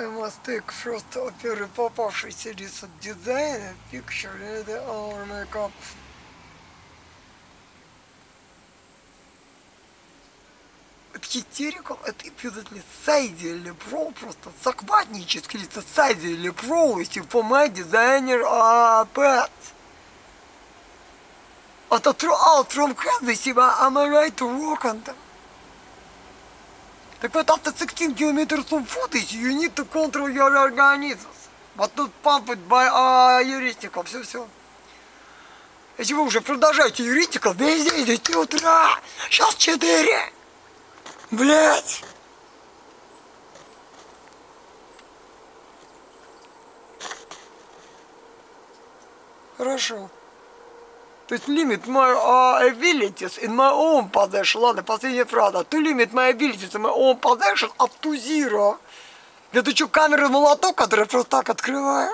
I must take first a первый попавшийся лист от дизайна, picture, это our makeup. Hysterical, это эпизодный сайди или про, просто захватнический лист сайди или про, если for my designer uh, pet. Это throughout from Kansas, am I right to work on them? Так вот, after 16 kilometers of footage, you need to control your organisms. But not pumped by uh, heuristic. Все-все. Если вы уже продолжаете юристиков, везде 10 утра, сейчас 4. Блять. Хорошо. Есть limit my uh, abilities in my own possession. Ладно, последняя фраза. To limit my abilities in my own possession up to zero. Это что, камера молоток, который я просто так открываю?